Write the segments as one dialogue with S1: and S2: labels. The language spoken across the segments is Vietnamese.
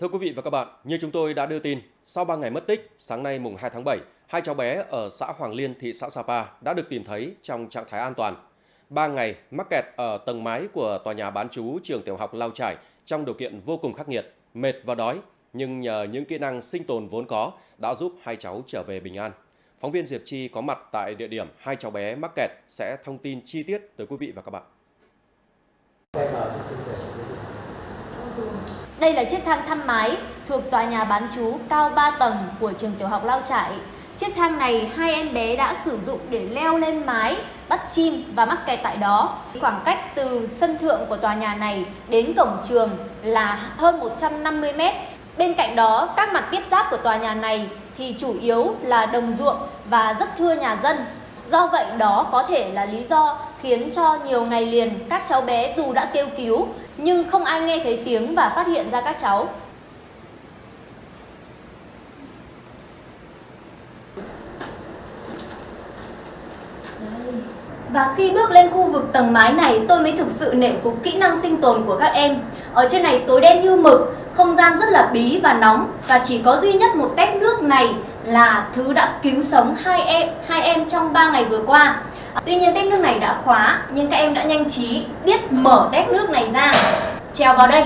S1: Thưa quý vị và các bạn, như chúng tôi đã đưa tin, sau 3 ngày mất tích, sáng nay mùng 2 tháng 7, hai cháu bé ở xã Hoàng Liên, thị xã Sapa đã được tìm thấy trong trạng thái an toàn. 3 ngày mắc kẹt ở tầng mái của tòa nhà bán trú trường tiểu học Lao Trải trong điều kiện vô cùng khắc nghiệt, mệt và đói, nhưng nhờ những kỹ năng sinh tồn vốn có đã giúp hai cháu trở về bình an. Phóng viên Diệp Chi có mặt tại địa điểm hai cháu bé mắc kẹt sẽ thông tin chi tiết tới quý vị và các bạn.
S2: Đây là chiếc thang thăm mái thuộc tòa nhà bán trú cao 3 tầng của trường tiểu học Lao Trải. Chiếc thang này hai em bé đã sử dụng để leo lên mái, bắt chim và mắc kẹt tại đó. Khoảng cách từ sân thượng của tòa nhà này đến cổng trường là hơn 150 mét. Bên cạnh đó, các mặt tiếp giáp của tòa nhà này thì chủ yếu là đồng ruộng và rất thưa nhà dân. Do vậy đó có thể là lý do khiến cho nhiều ngày liền các cháu bé dù đã kêu cứu nhưng không ai nghe thấy tiếng và phát hiện ra các cháu. Và khi bước lên khu vực tầng mái này, tôi mới thực sự nể phục kỹ năng sinh tồn của các em. Ở trên này tối đen như mực, không gian rất là bí và nóng và chỉ có duy nhất một tét nước này là thứ đã cứu sống hai em hai em trong 3 ngày vừa qua. Tuy nhiên tét nước này đã khóa nhưng các em đã nhanh trí biết mở tét nước này ra, trèo vào đây,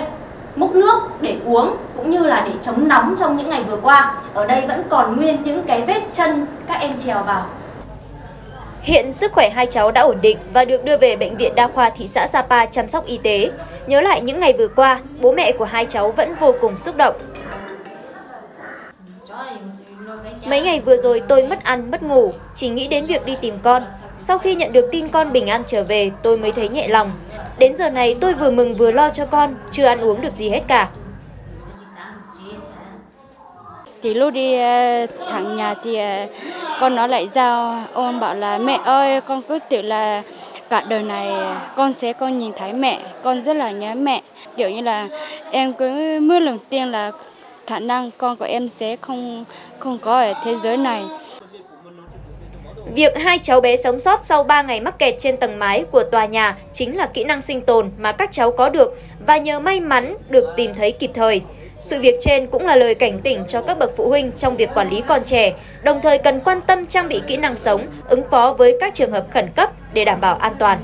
S2: múc nước để uống cũng như là để chống nóng trong những ngày vừa qua. Ở đây vẫn còn nguyên những cái vết chân các em trèo vào. Hiện sức khỏe hai cháu đã ổn định và được đưa về bệnh viện đa khoa thị xã Sapa chăm sóc y tế. Nhớ lại những ngày vừa qua, bố mẹ của hai cháu vẫn vô cùng xúc động. Mấy ngày vừa rồi tôi mất ăn, mất ngủ, chỉ nghĩ đến việc đi tìm con. Sau khi nhận được tin con bình an trở về, tôi mới thấy nhẹ lòng. Đến giờ này tôi vừa mừng vừa lo cho con, chưa ăn uống được gì hết cả.
S3: Thì lúc đi ờ, thẳng nhà thì ờ, con nó lại giao ôn bảo là mẹ ơi con cứ tự là cả đời này con sẽ con nhìn thấy mẹ con rất là nhớ mẹ kiểu như là em cứ mưa lần tiên là khả năng con của em sẽ không không có ở thế giới này
S2: Việc hai cháu bé sống sót sau 3 ngày mắc kẹt trên tầng mái của tòa nhà chính là kỹ năng sinh tồn mà các cháu có được và nhờ may mắn được tìm thấy kịp thời. Sự việc trên cũng là lời cảnh tỉnh cho các bậc phụ huynh trong việc quản lý con trẻ, đồng thời cần quan tâm trang bị kỹ năng sống, ứng phó với các trường hợp khẩn cấp để đảm bảo an toàn.